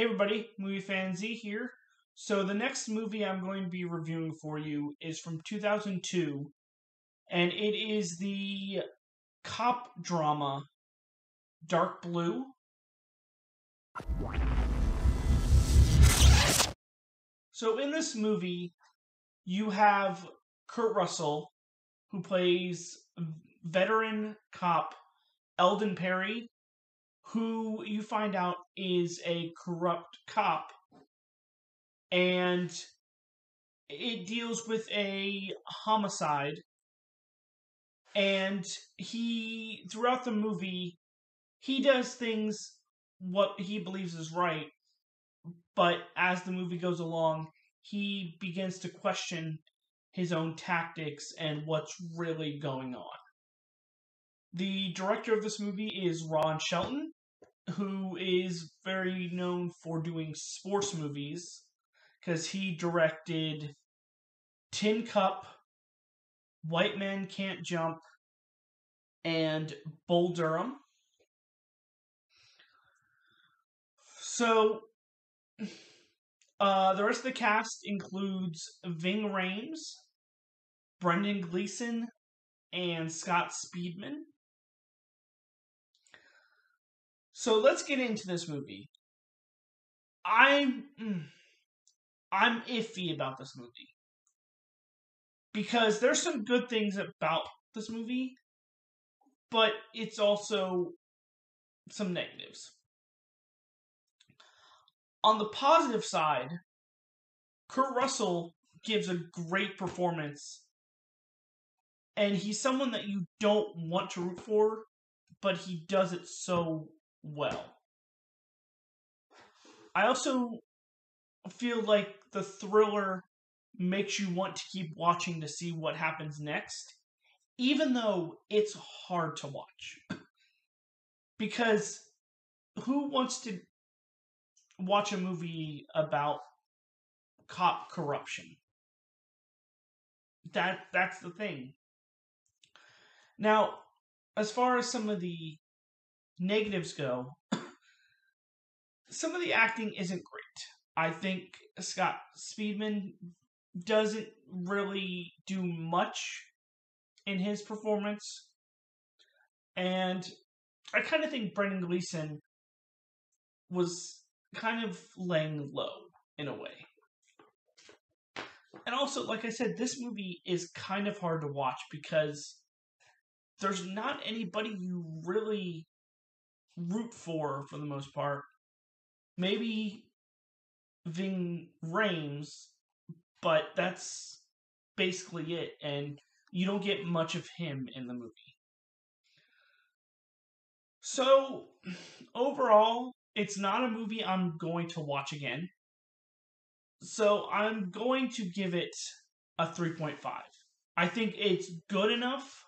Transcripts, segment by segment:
Hey everybody, Movie Fan Z here. So the next movie I'm going to be reviewing for you is from 2002, and it is the cop drama Dark Blue. So in this movie, you have Kurt Russell, who plays veteran cop Eldon Perry, who you find out is a corrupt cop. And it deals with a homicide. And he, throughout the movie, he does things what he believes is right. But as the movie goes along, he begins to question his own tactics and what's really going on. The director of this movie is Ron Shelton, who is very known for doing sports movies because he directed Tin Cup, White Men Can't Jump, and Bull Durham. So, uh, the rest of the cast includes Ving Rhames, Brendan Gleeson, and Scott Speedman. So let's get into this movie. I'm mm, I'm iffy about this movie because there's some good things about this movie, but it's also some negatives. On the positive side, Kurt Russell gives a great performance, and he's someone that you don't want to root for, but he does it so well. I also feel like the thriller makes you want to keep watching to see what happens next, even though it's hard to watch. because who wants to watch a movie about cop corruption? That that's the thing. Now, as far as some of the negatives go, some of the acting isn't great. I think Scott Speedman doesn't really do much in his performance. And I kind of think Brendan Gleeson was kind of laying low in a way. And also, like I said, this movie is kind of hard to watch because there's not anybody you really root for for the most part. Maybe Ving Rhames, but that's basically it, and you don't get much of him in the movie. So, overall, it's not a movie I'm going to watch again. So, I'm going to give it a 3.5. I think it's good enough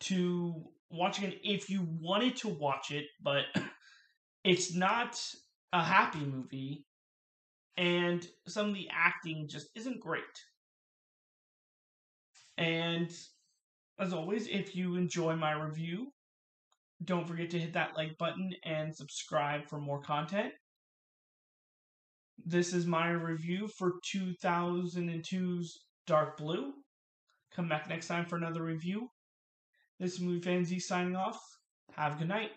to watching it if you wanted to watch it, but it's not a happy movie, and some of the acting just isn't great. And as always, if you enjoy my review, don't forget to hit that like button and subscribe for more content. This is my review for 2002's Dark Blue. Come back next time for another review. This is Movie Fan Z signing off. Have a good night.